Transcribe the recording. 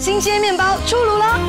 新鲜面包出炉了。